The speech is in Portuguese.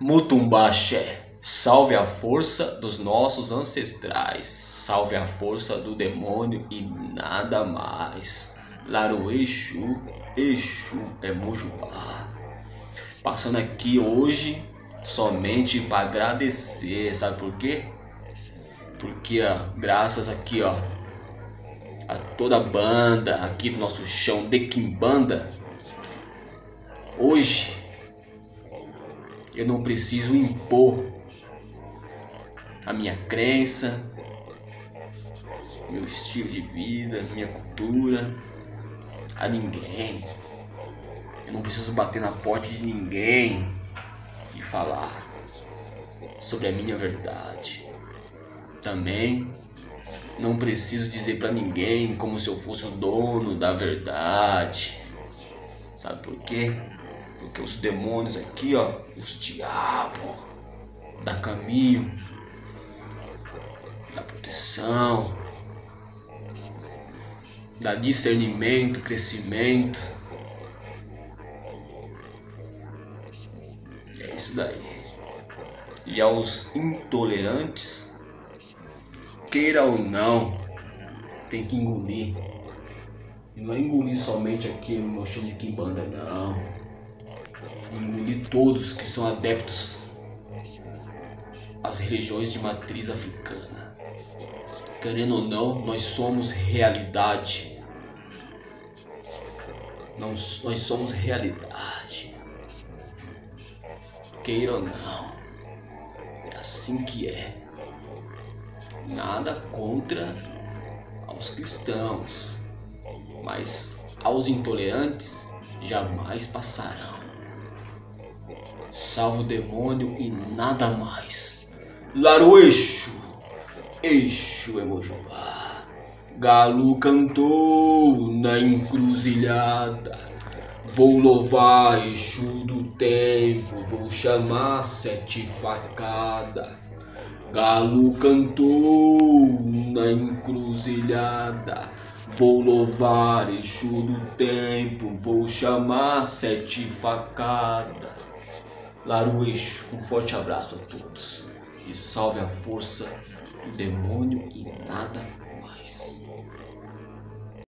Mutumbaxé, salve a força dos nossos ancestrais, salve a força do demônio e nada mais. Laro Exu, Exu é Mojubá. Passando aqui hoje somente para agradecer, sabe por quê? Porque ó, graças aqui ó a toda a banda aqui do nosso chão de Quimbanda, hoje eu não preciso impor a minha crença, meu estilo de vida, minha cultura a ninguém. Eu não preciso bater na porta de ninguém e falar sobre a minha verdade. Também não preciso dizer para ninguém como se eu fosse o dono da verdade. Sabe por quê? Porque os demônios aqui, ó, os diabos, dá caminho, dá proteção, dá discernimento, crescimento. É isso daí. E aos intolerantes, queira ou não, tem que engolir. E não é engolir somente aqui no meu chão de Kimbanda, não engolir todos que são adeptos às religiões de matriz africana. Querendo ou não, nós somos realidade. Nós, somos realidade. Queira ou não, é assim que é. Nada contra aos cristãos, mas aos intolerantes jamais passarão salvo o demônio e nada mais. Laro Eixo, Eixo é. Galo cantou na encruzilhada. Vou louvar Exu do tempo, vou chamar sete facada. Galo cantou na encruzilhada. Vou louvar Exu do tempo, vou chamar sete facada. Laru Eixo, um forte abraço a todos e salve a força do demônio e nada mais.